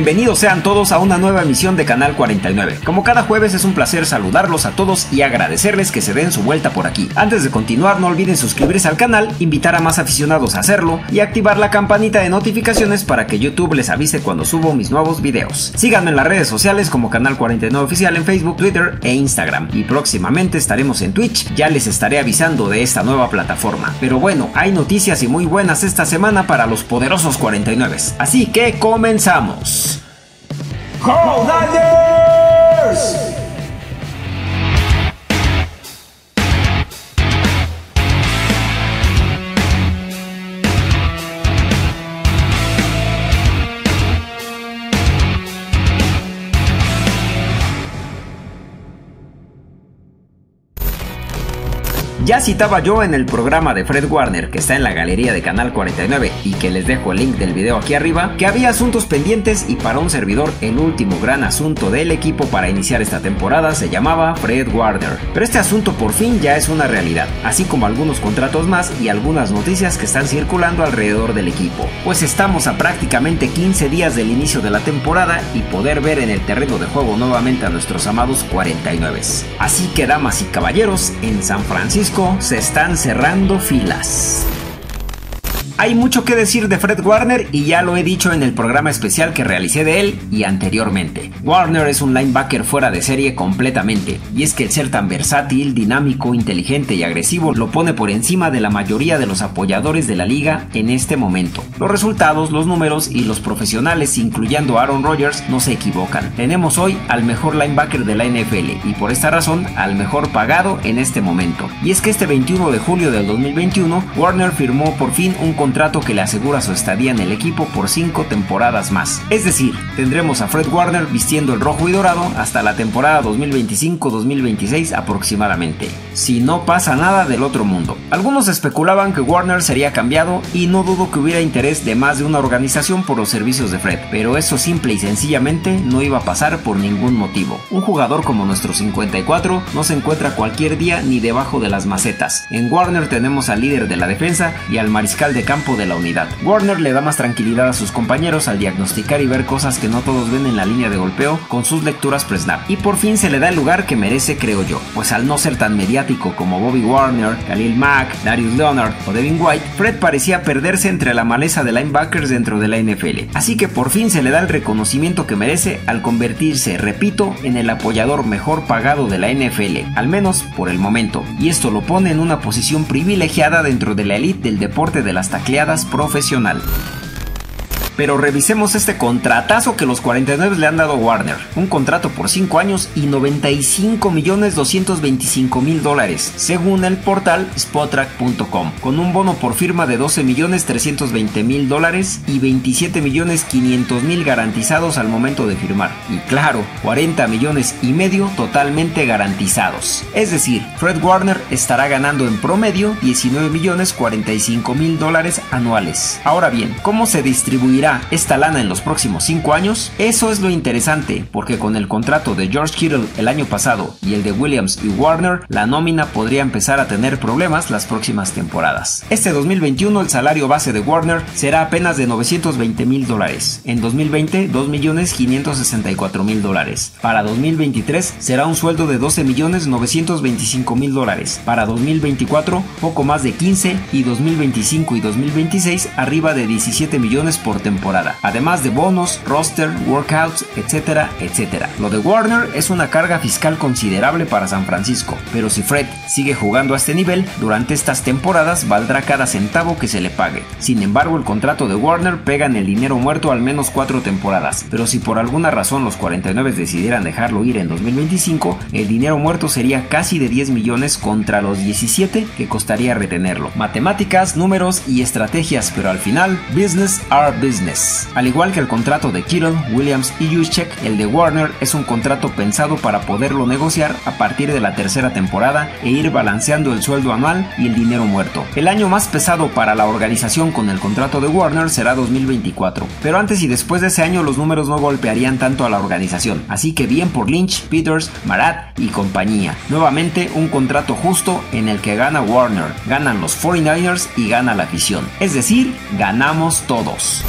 Bienvenidos sean todos a una nueva emisión de Canal 49. Como cada jueves es un placer saludarlos a todos y agradecerles que se den su vuelta por aquí. Antes de continuar no olviden suscribirse al canal, invitar a más aficionados a hacerlo y activar la campanita de notificaciones para que YouTube les avise cuando subo mis nuevos videos. Síganme en las redes sociales como Canal 49 Oficial en Facebook, Twitter e Instagram. Y próximamente estaremos en Twitch, ya les estaré avisando de esta nueva plataforma. Pero bueno, hay noticias y muy buenas esta semana para los poderosos 49. Así que comenzamos. Call Niners! Ya citaba yo en el programa de Fred Warner, que está en la galería de Canal 49 y que les dejo el link del video aquí arriba, que había asuntos pendientes y para un servidor el último gran asunto del equipo para iniciar esta temporada se llamaba Fred Warner. Pero este asunto por fin ya es una realidad, así como algunos contratos más y algunas noticias que están circulando alrededor del equipo. Pues estamos a prácticamente 15 días del inicio de la temporada y poder ver en el terreno de juego nuevamente a nuestros amados 49. Así que damas y caballeros, en San Francisco se están cerrando filas. Hay mucho que decir de Fred Warner y ya lo he dicho en el programa especial que realicé de él y anteriormente. Warner es un linebacker fuera de serie completamente, y es que el ser tan versátil, dinámico, inteligente y agresivo lo pone por encima de la mayoría de los apoyadores de la liga en este momento. Los resultados, los números y los profesionales, incluyendo Aaron Rodgers, no se equivocan. Tenemos hoy al mejor linebacker de la NFL y por esta razón al mejor pagado en este momento. Y es que este 21 de julio del 2021, Warner firmó por fin un contrato contrato que le asegura su estadía en el equipo por 5 temporadas más. Es decir, tendremos a Fred Warner vistiendo el rojo y dorado hasta la temporada 2025-2026 aproximadamente, si no pasa nada del otro mundo. Algunos especulaban que Warner sería cambiado y no dudo que hubiera interés de más de una organización por los servicios de Fred, pero eso simple y sencillamente no iba a pasar por ningún motivo. Un jugador como nuestro 54 no se encuentra cualquier día ni debajo de las macetas. En Warner tenemos al líder de la defensa y al mariscal de campo de la unidad. Warner le da más tranquilidad a sus compañeros al diagnosticar y ver cosas que no todos ven en la línea de golpeo con sus lecturas pre-snap. Y por fin se le da el lugar que merece, creo yo, pues al no ser tan mediático como Bobby Warner, Khalil Mack, Darius Leonard o Devin White, Fred parecía perderse entre la maleza de linebackers dentro de la NFL. Así que por fin se le da el reconocimiento que merece al convertirse, repito, en el apoyador mejor pagado de la NFL, al menos por el momento. Y esto lo pone en una posición privilegiada dentro de la elite del deporte de las tacleadas profesional. Pero revisemos este contratazo que los 49 le han dado a Warner. Un contrato por 5 años y 95 millones 225 mil dólares, según el portal spotrack.com, con un bono por firma de 12 millones 320 mil dólares y 27 millones 500 mil garantizados al momento de firmar. Y claro, 40 millones y medio totalmente garantizados. Es decir, Fred Warner estará ganando en promedio 19 millones 45 mil dólares anuales. Ahora bien, ¿cómo se distribuirá esta lana en los próximos 5 años? Eso es lo interesante, porque con el contrato de George Kittle el año pasado y el de Williams y Warner, la nómina podría empezar a tener problemas las próximas temporadas. Este 2021 el salario base de Warner será apenas de 920 mil dólares. En 2020, 2 millones 564 mil dólares. Para 2023 será un sueldo de 12 millones 925 mil dólares. Para 2024, poco más de 15 y 2025 y 2026 arriba de 17 millones por temporada además de bonos, roster, workouts, etcétera, etcétera. Lo de Warner es una carga fiscal considerable para San Francisco, pero si Fred sigue jugando a este nivel, durante estas temporadas valdrá cada centavo que se le pague. Sin embargo, el contrato de Warner pega en el dinero muerto al menos cuatro temporadas, pero si por alguna razón los 49 decidieran dejarlo ir en 2025, el dinero muerto sería casi de 10 millones contra los 17 que costaría retenerlo. Matemáticas, números y estrategias, pero al final, business are business. Al igual que el contrato de Kittle, Williams y Juszczyk, el de Warner es un contrato pensado para poderlo negociar a partir de la tercera temporada e ir balanceando el sueldo anual y el dinero muerto. El año más pesado para la organización con el contrato de Warner será 2024, pero antes y después de ese año los números no golpearían tanto a la organización, así que bien por Lynch, Peters, Marat y compañía. Nuevamente un contrato justo en el que gana Warner, ganan los 49ers y gana la afición, es decir, ganamos todos.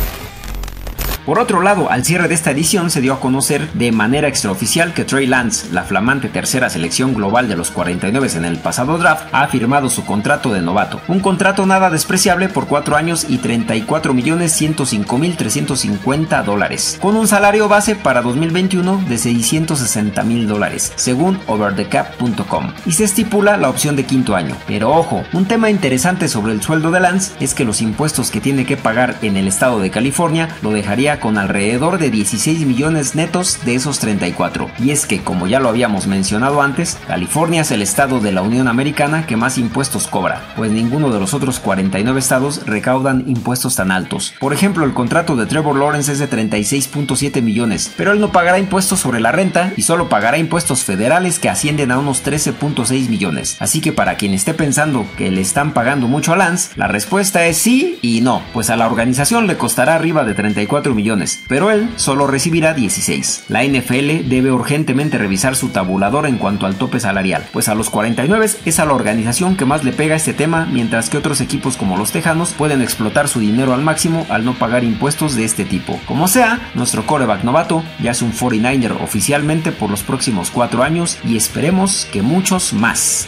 Por otro lado, al cierre de esta edición se dio a conocer de manera extraoficial que Trey Lance, la flamante tercera selección global de los 49 en el pasado draft, ha firmado su contrato de novato. Un contrato nada despreciable por 4 años y 34 millones 105 mil 350 dólares, con un salario base para 2021 de 660 mil dólares, según overthecap.com. Y se estipula la opción de quinto año. Pero ojo, un tema interesante sobre el sueldo de Lance es que los impuestos que tiene que pagar en el estado de California lo dejaría con alrededor de 16 millones netos de esos 34. Y es que, como ya lo habíamos mencionado antes, California es el estado de la Unión Americana que más impuestos cobra, pues ninguno de los otros 49 estados recaudan impuestos tan altos. Por ejemplo, el contrato de Trevor Lawrence es de 36.7 millones, pero él no pagará impuestos sobre la renta y solo pagará impuestos federales que ascienden a unos 13.6 millones. Así que para quien esté pensando que le están pagando mucho a Lance, la respuesta es sí y no, pues a la organización le costará arriba de 34 millones, pero él solo recibirá 16. La NFL debe urgentemente revisar su tabulador en cuanto al tope salarial, pues a los 49 es a la organización que más le pega este tema, mientras que otros equipos como los Tejanos pueden explotar su dinero al máximo al no pagar impuestos de este tipo. Como sea, nuestro coreback novato ya es un 49er oficialmente por los próximos 4 años y esperemos que muchos más.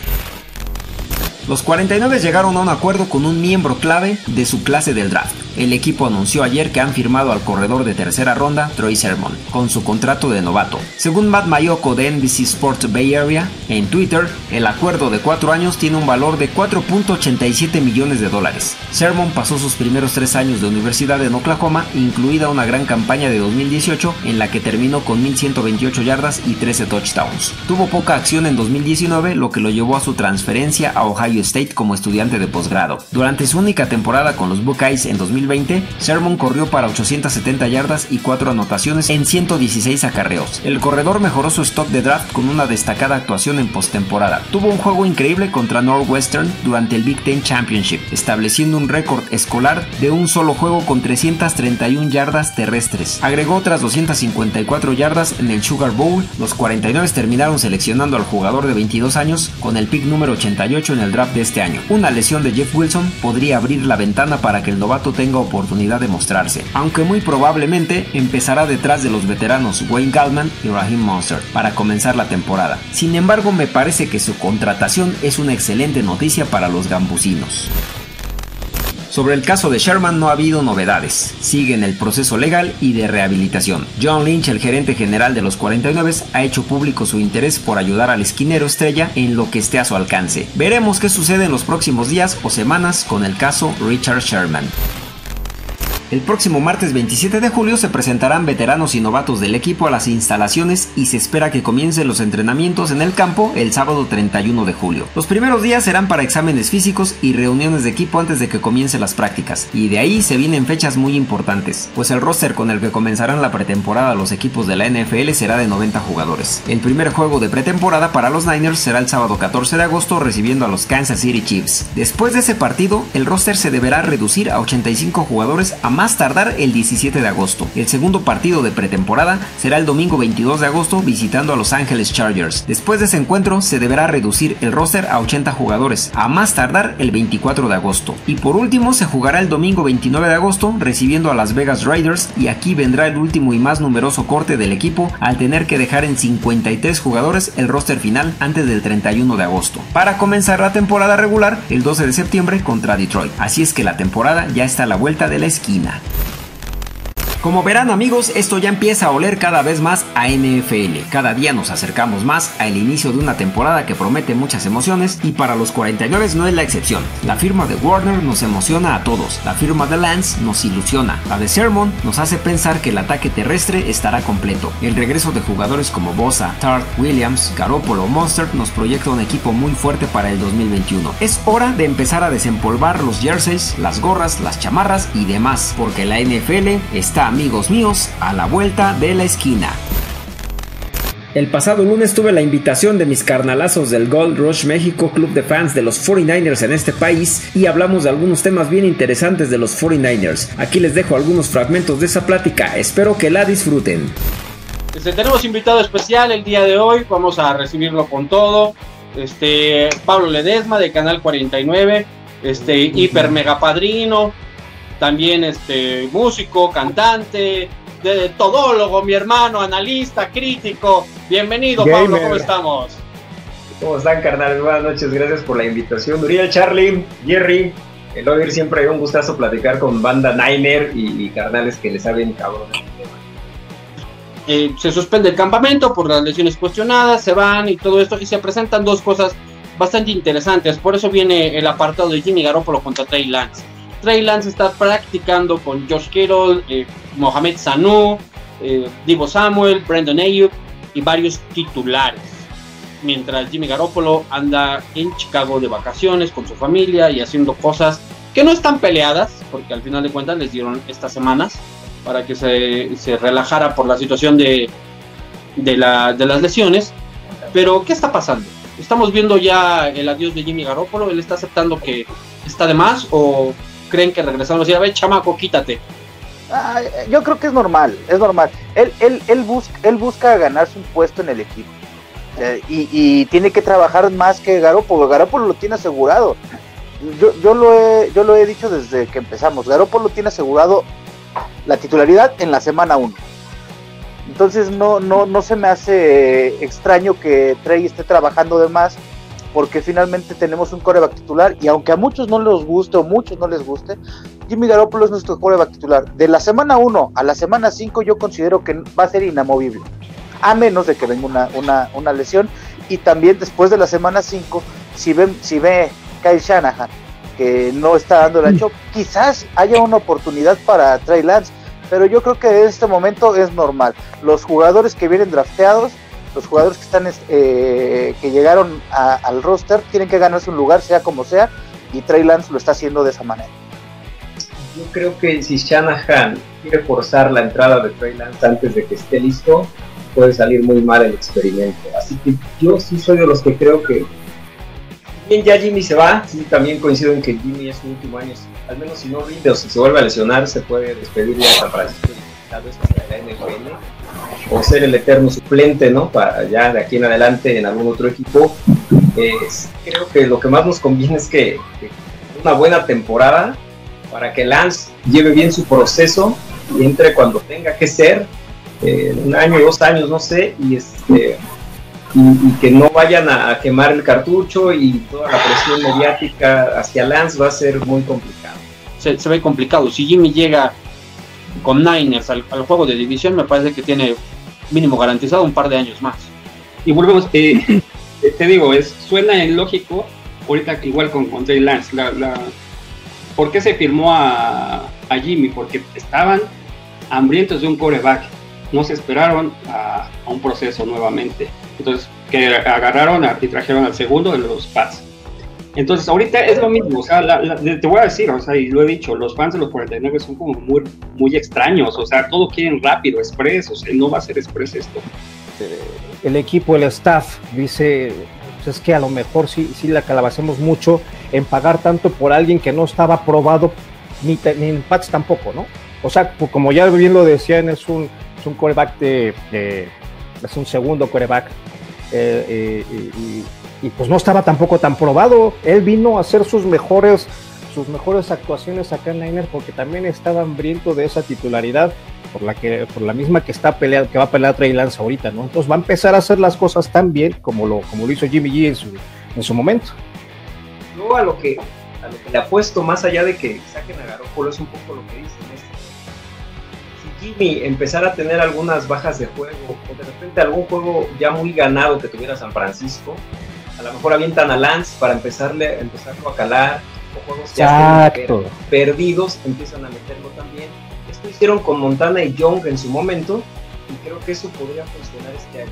Los 49 llegaron a un acuerdo con un miembro clave de su clase del draft, el equipo anunció ayer que han firmado al corredor de tercera ronda, Troy Sermon, con su contrato de novato. Según Matt Mayoko de NBC Sports Bay Area, en Twitter, el acuerdo de cuatro años tiene un valor de 4.87 millones de dólares. Sermon pasó sus primeros tres años de universidad en Oklahoma, incluida una gran campaña de 2018 en la que terminó con 1.128 yardas y 13 touchdowns. Tuvo poca acción en 2019, lo que lo llevó a su transferencia a Ohio State como estudiante de posgrado. Durante su única temporada con los Buckeyes en 2020, 2020, Sherman corrió para 870 yardas y 4 anotaciones en 116 acarreos. El corredor mejoró su stock de draft con una destacada actuación en postemporada. Tuvo un juego increíble contra Northwestern durante el Big Ten Championship, estableciendo un récord escolar de un solo juego con 331 yardas terrestres. Agregó otras 254 yardas en el Sugar Bowl. Los 49 terminaron seleccionando al jugador de 22 años con el pick número 88 en el draft de este año. Una lesión de Jeff Wilson podría abrir la ventana para que el novato tenga oportunidad de mostrarse, aunque muy probablemente empezará detrás de los veteranos Wayne Gallman y Raheem Monster para comenzar la temporada. Sin embargo, me parece que su contratación es una excelente noticia para los gambusinos. Sobre el caso de Sherman no ha habido novedades. Sigue en el proceso legal y de rehabilitación. John Lynch, el gerente general de los 49, ha hecho público su interés por ayudar al esquinero estrella en lo que esté a su alcance. Veremos qué sucede en los próximos días o semanas con el caso Richard Sherman. El próximo martes 27 de julio se presentarán veteranos y novatos del equipo a las instalaciones y se espera que comiencen los entrenamientos en el campo el sábado 31 de julio. Los primeros días serán para exámenes físicos y reuniones de equipo antes de que comiencen las prácticas, y de ahí se vienen fechas muy importantes, pues el roster con el que comenzarán la pretemporada los equipos de la NFL será de 90 jugadores. El primer juego de pretemporada para los Niners será el sábado 14 de agosto recibiendo a los Kansas City Chiefs. Después de ese partido, el roster se deberá reducir a 85 jugadores a más más tardar el 17 de agosto. El segundo partido de pretemporada será el domingo 22 de agosto visitando a Los Angeles Chargers. Después de ese encuentro se deberá reducir el roster a 80 jugadores, a más tardar el 24 de agosto. Y por último se jugará el domingo 29 de agosto recibiendo a Las Vegas Raiders y aquí vendrá el último y más numeroso corte del equipo al tener que dejar en 53 jugadores el roster final antes del 31 de agosto. Para comenzar la temporada regular el 12 de septiembre contra Detroit. Así es que la temporada ya está a la vuelta de la esquina. that. Como verán amigos, esto ya empieza a oler cada vez más a NFL. Cada día nos acercamos más al inicio de una temporada que promete muchas emociones y para los 49 no es la excepción. La firma de Warner nos emociona a todos, la firma de Lance nos ilusiona, la de Sermon nos hace pensar que el ataque terrestre estará completo. El regreso de jugadores como Bosa, Tart, Williams, Garoppolo, Monster nos proyecta un equipo muy fuerte para el 2021. Es hora de empezar a desempolvar los jerseys, las gorras, las chamarras y demás, porque la NFL está amigos míos, a la vuelta de la esquina. El pasado lunes tuve la invitación de mis carnalazos del Gold Rush México, club de fans de los 49ers en este país, y hablamos de algunos temas bien interesantes de los 49ers. Aquí les dejo algunos fragmentos de esa plática, espero que la disfruten. Este, tenemos invitado especial el día de hoy, vamos a recibirlo con todo. Este, Pablo Ledesma de Canal 49, este, hiper mega padrino, también este músico, cantante, de, todólogo, mi hermano, analista, crítico. Bienvenido, Pablo, ¿cómo estamos? ¿Cómo están, carnales? Buenas noches, gracias por la invitación. Uriel, Charlie, Jerry, el oír siempre hay un gustazo platicar con banda Niner y, carnales que les saben cabrón. Eh, se suspende el campamento por las lesiones cuestionadas, se van y todo esto, y se presentan dos cosas bastante interesantes. Por eso viene el apartado de Jimmy Garoppolo contra Trey Lance. Trey Lance está practicando con Josh Kittle, eh, Mohamed Sanu, eh, Divo Samuel, Brandon Ayuk y varios titulares. Mientras Jimmy Garoppolo anda en Chicago de vacaciones con su familia y haciendo cosas que no están peleadas, porque al final de cuentas les dieron estas semanas para que se, se relajara por la situación de, de, la, de las lesiones. Pero, ¿qué está pasando? ¿Estamos viendo ya el adiós de Jimmy Garoppolo? ¿Él está aceptando que está de más o creen que regresando a ver, chamaco, quítate? Ah, yo creo que es normal, es normal. Él, él, él, busca, él busca ganarse un puesto en el equipo. y, tiene que trabajar más que Garoppolo. Garoppolo lo tiene asegurado. Yo, yo, lo he, yo lo he dicho desde que empezamos. Garoppolo tiene asegurado la titularidad en la semana 1. Entonces no, no, no se me hace extraño que Trey esté trabajando de más porque finalmente tenemos un coreback titular y aunque a muchos no les guste o muchos no les guste, Jimmy Garoppolo es nuestro coreback titular. De la semana 1 a la semana 5 yo considero que va a ser inamovible, a menos de que venga una, una, una lesión y también después de la semana 5, si, ven, si ve Kyle Shanahan que no está dando el ancho, quizás haya una oportunidad para Trey Lance, pero yo creo que en este momento es normal. Los jugadores que vienen drafteados los jugadores que están eh, que llegaron al roster tienen que ganarse un lugar sea como sea y Trey Lance lo está haciendo de esa manera. Yo creo que si Shanahan quiere forzar la entrada de Trey Lance antes de que esté listo, puede salir muy mal el experimento. Así que yo sí soy de los que creo que bien ya Jimmy se va, sí también coincido en que Jimmy es su último año, al menos si no rinde o si se vuelve a lesionar, se puede despedir de San Francisco tal vez la NFL o ser el eterno suplente, ¿no? Para ya de aquí en adelante en algún otro equipo. creo que lo que más nos conviene es que, una buena temporada para que Lance lleve bien su proceso y entre cuando tenga que ser, eh, un año, dos años, no sé, y este y, que no vayan a, quemar el cartucho y toda la presión mediática hacia Lance va a ser muy complicado. Se, se ve complicado. Si Jimmy llega con Niners al, juego de división, me parece que tiene mínimo garantizado un par de años más. Y volvemos, eh, te digo, es suena lógico, ahorita igual con, con Lance, la, ¿por qué se firmó a, a, Jimmy? Porque estaban hambrientos de un coreback, no se esperaron a, a un proceso nuevamente, entonces que agarraron y trajeron al segundo de los Pats entonces, ahorita es lo mismo, o sea, te voy a decir, o sea, y lo he dicho, los fans de los 49 son como muy, muy extraños, o sea, todo quieren rápido, express, o sea, no va a ser express esto. Eh, el equipo, el staff, dice, pues es que a lo mejor sí, sí la calabacemos mucho en pagar tanto por alguien que no estaba probado, ni, ni en Pats tampoco, ¿no? O sea, pues como ya bien lo decían, es un, es un coreback de, es un segundo coreback. Eh, eh, y pues no estaba tampoco tan probado. Él vino a hacer sus mejores, sus mejores actuaciones acá en Niner porque también estaba hambriento de esa titularidad por la que por la misma que está peleando, que va a pelear Trey Lance ahorita, ¿no? Entonces va a empezar a hacer las cosas tan bien como lo, como lo hizo Jimmy G en su, en su momento. Luego a lo que a lo que le apuesto más allá de que saquen a Garoppolo es un poco lo que dicen si Jimmy empezara a tener algunas bajas de juego o de repente algún juego ya muy ganado que tuviera San Francisco, a lo mejor avientan a Lance para empezarle, empezarlo a calar, o juegos ya perdidos, empiezan a meterlo también. Esto hicieron con Montana y Young en su momento, y creo que eso podría funcionar este año.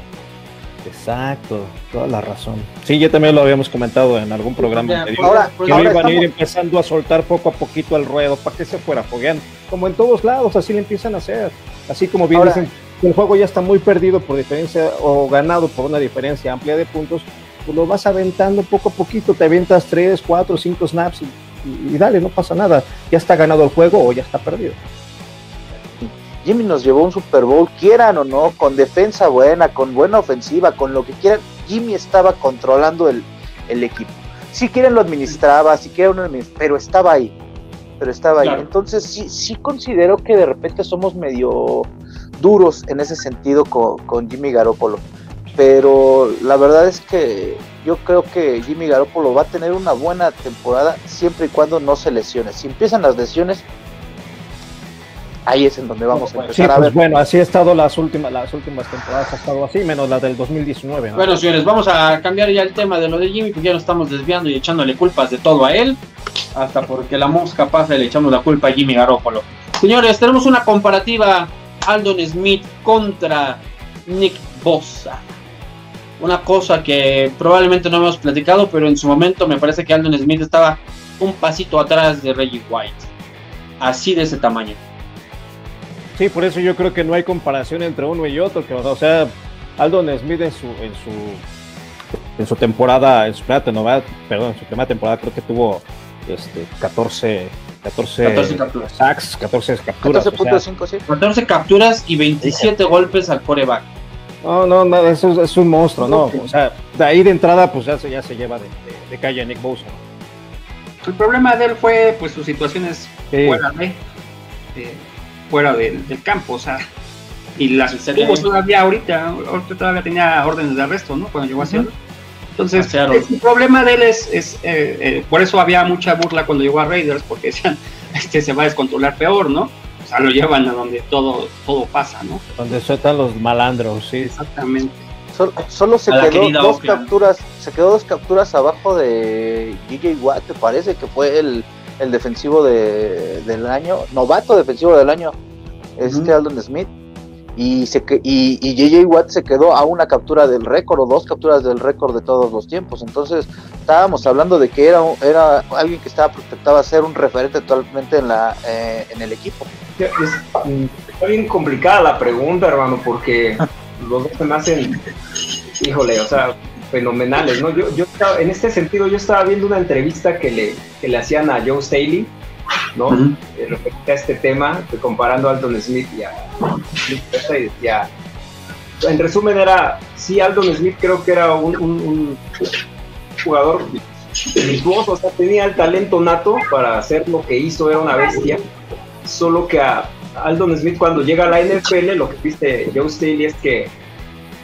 Exacto, toda la razón. Sí, ya también lo habíamos comentado en algún programa anterior. Ahora, que iban a ir empezando a soltar poco a poquito el ruedo para que se fuera fogueando. Como en todos lados, así le empiezan a hacer. Así como bien dicen, el juego ya está muy perdido por diferencia o ganado por una diferencia amplia de puntos, pues lo vas aventando poco a poquito, te avientas 3, 4, 5 snaps y, dale, no pasa nada, ya está ganado el juego o ya está perdido. Jimmy nos llevó un Super Bowl, quieran o no, con defensa buena, con buena ofensiva, con lo que quieran, Jimmy estaba controlando el, equipo. Si quieren lo administraba, si quieren, pero estaba ahí. pero estaba ahí. Claro. Entonces sí, sí considero que de repente somos medio duros en ese sentido con, con Jimmy Garoppolo. Pero la verdad es que yo creo que Jimmy Garoppolo va a tener una buena temporada siempre y cuando no se lesione. Si empiezan las lesiones, ahí es en donde vamos a Sí, empezar a pues ver. bueno, así ha estado las últimas, las últimas temporadas, ha estado así, menos la del 2019. ¿no? Bueno, señores, vamos a cambiar ya el tema de lo de Jimmy, porque ya nos estamos desviando y echándole culpas de todo a él. Hasta porque la mosca pasa y le echamos la culpa a Jimmy Garoppolo. Señores, tenemos una comparativa Aldon Smith contra Nick Bosa. Una cosa que probablemente no hemos platicado, pero en su momento me parece que Aldon Smith estaba un pasito atrás de Reggie White. Así de ese tamaño. Sí, por eso yo creo que no hay comparación entre uno y otro. Que, o sea, Aldon Smith en su, en su, en su temporada, en su primera temporada, perdón, en su primera temporada creo que tuvo este, 14, 14, 14 capturas. sacks, 14 capturas. o sea, 14.5, sí. 14 capturas y 27 golpes al coreback. No, no, no, eso es, es un monstruo, ¿no? O sea, de ahí de entrada, pues ya se, ya se lleva de, de- de calle a Nick Bosa. El problema de él fue pues sus situaciones Sí. fuera de fuera del, del campo, o sea, y las tuvo todavía ahorita, ahorita todavía tenía órdenes de arresto, ¿no? Cuando llegó a Seattle. Entonces, A Seattle. el problema de él es, es, eh, eh, por eso había mucha burla cuando llegó a Raiders, porque decían, este se va a descontrolar peor, ¿no? Sea, lo llevan a donde todo, todo pasa, ¿no? Donde sueltan los malandros, sí. Exactamente. Solo, solo se quedó dos Oakland. capturas, se quedó dos capturas abajo de DJ Watt, me parece que fue el, el defensivo de- del año, novato defensivo del año, este Ujú. Aldon Smith. Y, se, y, y JJ Watt se quedó a una captura del récord o dos capturas del récord de todos los tiempos. Entonces estábamos hablando de que era, era alguien que estaba proyectado a ser un referente totalmente en, la, eh, en el equipo. Es- mm, está bien complicada la pregunta, hermano, porque los dos se me hacen, híjole, o sea, fenomenales, ¿no? Yo, yo estaba- en este sentido, yo estaba viendo una entrevista que le, que le hacían a Joe Staley, ¿no? Eh, respecto a este tema, comparando a Aldon Smith y a y en resumen era, sí, Aldon Smith creo que era un, un- un jugador virtuoso, o sea, tenía el talento nato para hacer lo que hizo, era una bestia, solo que a Aldon Smith cuando llega a la NFL, lo que viste Joe Staley es que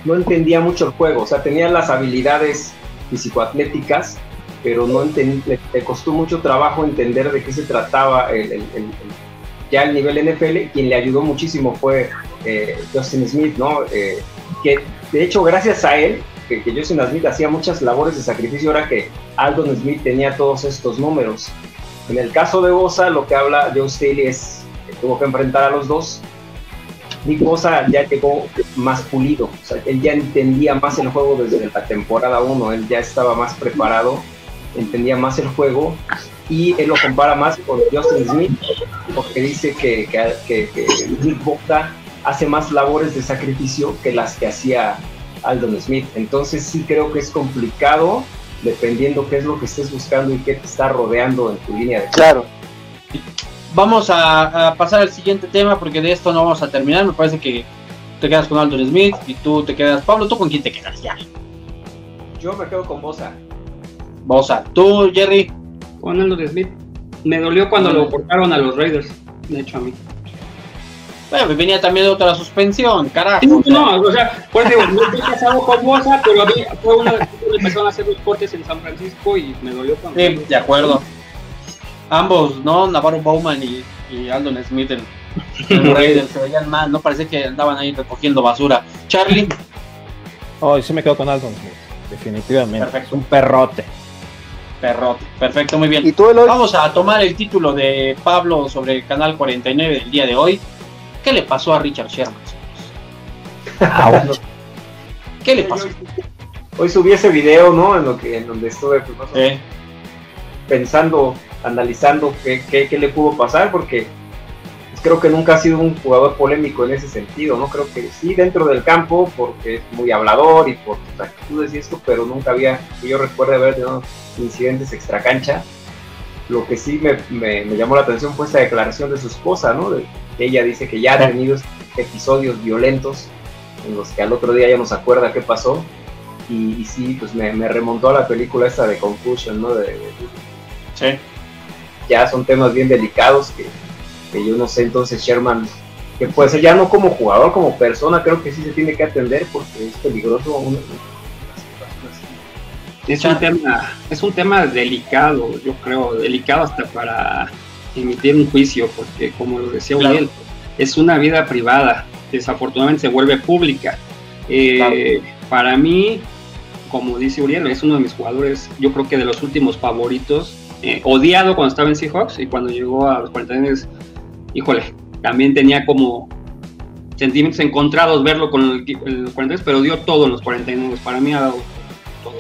no entendía mucho el juego, o sea, tenía las habilidades fisicoatléticas, pero no enten- le, le costó mucho trabajo entender de qué se trataba el, ya el nivel NFL. Quien le ayudó muchísimo fue eh, Justin Smith, ¿no? Eh, que de hecho, gracias a él, que, Justin Smith hacía muchas labores de sacrificio, era que Aldon Smith tenía todos estos números. En el caso de Bosa, lo que habla Joe Staley es que tuvo que enfrentar a los dos. Nick Bosa ya llegó más pulido, o sea, él ya entendía más el juego desde la temporada 1, él ya estaba más preparado, entendía más el juego y él lo compara más con Justin Smith porque dice que, que, que- que Nick Bosa hace más labores de sacrificio que las que hacía Aldon Smith. Entonces sí creo que es complicado dependiendo qué es lo que estés buscando y qué te está rodeando en tu línea de Claro. Vamos a, a pasar al siguiente tema porque de esto no vamos a terminar. Me parece que te quedas con Aldon Smith y tú te quedas. Pablo, ¿tú con quién te quedas ya? Yo me quedo con Bosa. Bosa. Tú, Jerry. Con Aldon Smith. Me dolió cuando lo cortaron a los Raiders, de hecho a mí. Bueno, venía también de otra suspensión, carajo. Sí, o sea, no, o sea, pues digo, no estoy casado con Bosa, pero a mí fue una vez que empezaron a hacer los cortes en San Francisco y me dolió cuando. sí, de acuerdo. Ambos, ¿no? Navarro Bowman y, y Aldon Smith en, en Raiders se veían mal, ¿no? Parece que andaban ahí recogiendo basura. Charlie, Oh, sí me quedo con Aldon Smith, definitivamente. Perfecto. Es un perrote. Perrote. Perfecto, muy bien. ¿Y tú, Eloy? Vamos a tomar el título de Pablo sobre Canal 49 del día de hoy. ¿Qué le pasó a Richard Sherman? ¿Qué le pasó? Hoy subí ese video, ¿no? En lo que en donde estuve pues, Eh, pensando, analizando qué, qué- qué le pudo pasar, porque creo que nunca ha sido un jugador polémico en ese sentido, ¿no? Creo que sí dentro del campo, porque es muy hablador y por sus actitudes y esto, pero nunca había, yo recuerde haber tenido incidentes extracancha. Lo que sí me, me- me llamó la atención fue esa declaración de su esposa, ¿no? De- que ella dice que ya ha tenido episodios violentos en los que al otro día ya no se acuerda qué pasó. Y, y sí, pues me, me remontó a la película esta de Confusion, ¿no? De, de- sí. ya son temas bien delicados que, que yo no sé, entonces Sherman, que puede ser ya no como jugador, como persona, creo que sí se tiene que atender porque es peligroso. Una, es un tema, es un tema delicado, yo creo, delicado hasta para emitir un juicio, porque como lo decía Uriel, es una vida privada, desafortunadamente se vuelve pública. Eh, para mí, como dice Uriel, es uno de mis jugadores, yo creo que de los últimos favoritos, eh, odiado cuando estaba en Seahawks y cuando llegó a los 49, híjole, también tenía como sentimientos encontrados verlo con el, el 49, pero dio todo en los 49, para mí ha dado todo.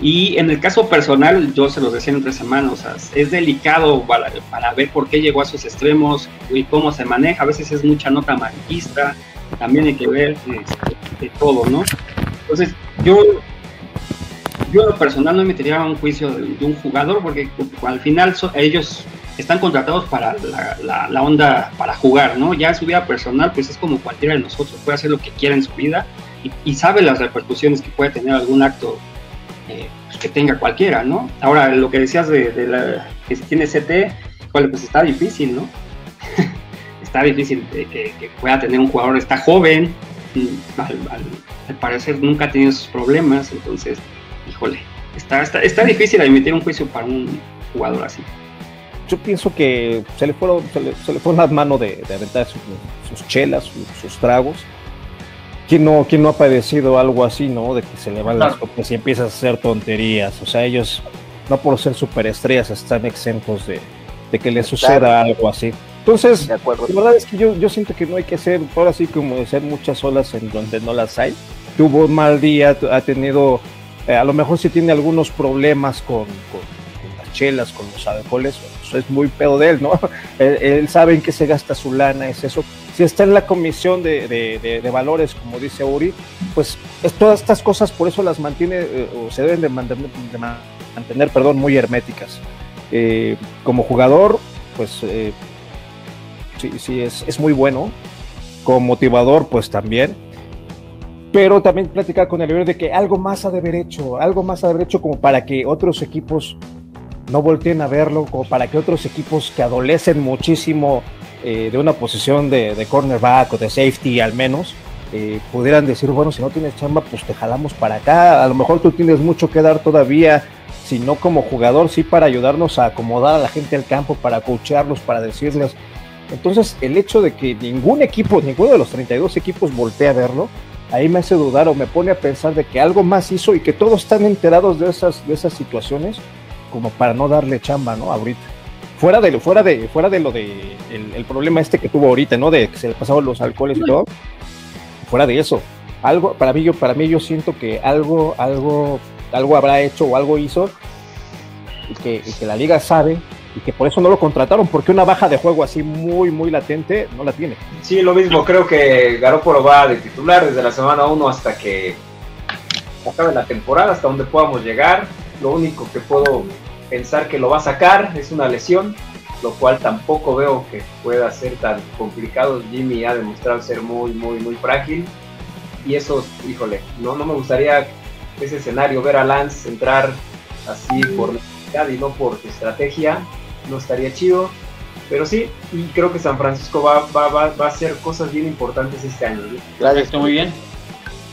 Y en el caso personal, yo se los decía en tres semanas, o sea, es delicado para, para, ver por qué llegó a sus extremos y cómo se maneja. A veces es mucha nota amarillista, también hay que ver este, de todo, ¿no? Entonces, yo, yo lo personal no metería un juicio de, un jugador porque al final ellos están contratados para la, onda, para jugar, ¿no? Ya su vida personal, pues es como cualquiera de nosotros, puede hacer lo que quiera en su vida y, y sabe las repercusiones que puede tener algún acto eh, pues que tenga cualquiera, ¿no? Ahora, lo que decías de, de la, que si tiene CT, pues está difícil, ¿no? está difícil que, pueda tener un jugador, está joven, al, al, al, parecer nunca ha tenido esos problemas, entonces, híjole, está, está, está difícil emitir un juicio para un jugador así. Yo pienso que se le fueron, se le, se le fueron las manos de, de aventar sus, sus chelas, sus, sus tragos, ¿Quién no, ¿Quién no ha padecido algo así, no? De que se le van claro. las copas y empiezas a hacer tonterías. O sea, ellos, no por ser superestrellas, están exentos de, de que les suceda claro. algo así. Entonces, de la verdad es que yo, yo siento que no hay que hacer, ahora sí, como hacer muchas olas en donde no las hay. Tuvo un mal día, ha tenido, eh, a lo mejor sí tiene algunos problemas con, con, con las chelas, con los alcoholes, es muy pedo de él, ¿no? él, sabe en qué se gasta su lana, es eso. Si está en la comisión de, de, valores, como dice Uri, pues es, todas estas cosas por eso las mantiene eh, o se deben de mantener, mantener perdón, muy herméticas. Eh, como jugador, pues eh, sí, sí es, es, muy bueno. Como motivador, pues también. Pero también platicar con el de que algo más ha de haber hecho, algo más ha de haber hecho como para que otros equipos no volteen a verlo, como para que otros equipos que adolecen muchísimo eh, de una posición de, cornerback o de safety al menos, eh, pudieran decir, bueno, si no tienes chamba, pues te jalamos para acá, a lo mejor tú tienes mucho que dar todavía, si no como jugador, sí para ayudarnos a acomodar a la gente al campo, para coacharlos, para decirles. Entonces, el hecho de que ningún equipo, ninguno de los 32 equipos voltee a verlo, ahí me hace dudar o me pone a pensar de que algo más hizo y que todos están enterados de esas, de esas situaciones como para no darle chamba, ¿no? Ahorita. Fuera de fuera de fuera de lo de el, problema este que tuvo ahorita no de que se le pasaban los alcoholes y todo. Fuera de eso. Algo para mí yo para mí yo siento que algo algo algo habrá hecho o algo hizo y que, y que la liga sabe y que por eso no lo contrataron porque una baja de juego así muy muy latente no la tiene. Sí lo mismo creo que Garoppolo va de titular desde la semana 1 hasta que acabe la temporada hasta donde podamos llegar. Lo único que puedo pensar que lo va a sacar, es una lesión, lo cual tampoco veo que pueda ser tan complicado. Jimmy ha demostrado ser muy, muy, muy frágil. Y eso, híjole, no, no me gustaría ese escenario, ver a Lance entrar así por necesidad y no por estrategia, no estaría chido. Pero sí, y creo que San Francisco va, va, va, va a hacer cosas bien importantes este año. ¿sí? Gracias, muy bien.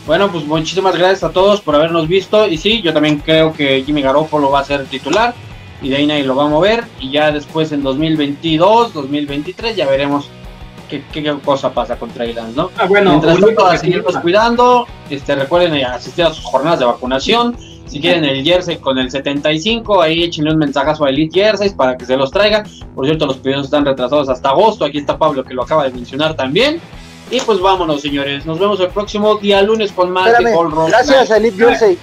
Bueno, pues muchísimas gracias a todos por habernos visto. Y sí, yo también creo que Jimmy Garoppolo va a ser titular y de ahí nadie lo va a mover y ya después en 2022, 2023 ya veremos qué, qué, qué cosa pasa con Trey Lance, ¿no? Ah, bueno, Mientras tanto, a seguirnos cuidando, este, recuerden asistir a sus jornadas de vacunación, si quieren el jersey con el 75, ahí échenle un mensajazo a Elite Jerseys para que se los traiga, por cierto los pedidos están retrasados hasta agosto, aquí está Pablo que lo acaba de mencionar también, y pues vámonos señores, nos vemos el próximo día lunes con más Espérame, de Gold Rock. Gracias Elite Jersey.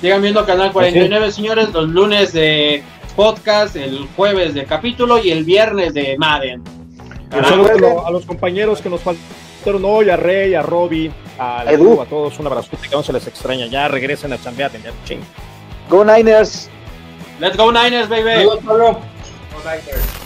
Sigan viendo Canal 49, ¿Sí? señores, los lunes de podcast, el jueves de capítulo y el viernes de Madden. Un saludo a los compañeros que nos faltaron hoy, a Rey, a Robbie, a Edu, a todos un abrazo, que no se les extraña, ya regresen a chambear, ya ching. Go Niners. Let's go Niners, baby. Go Niners.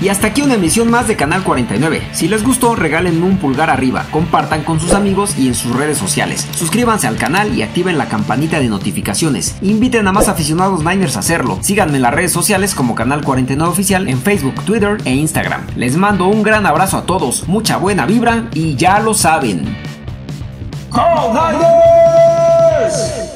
Y hasta aquí una emisión más de Canal 49. Si les gustó, regalen un pulgar arriba, compartan con sus amigos y en sus redes sociales. Suscríbanse al canal y activen la campanita de notificaciones. Inviten a más aficionados Niners a hacerlo. Síganme en las redes sociales como Canal 49 Oficial en Facebook, Twitter e Instagram. Les mando un gran abrazo a todos, mucha buena vibra y ya lo saben. ¡Go Niners!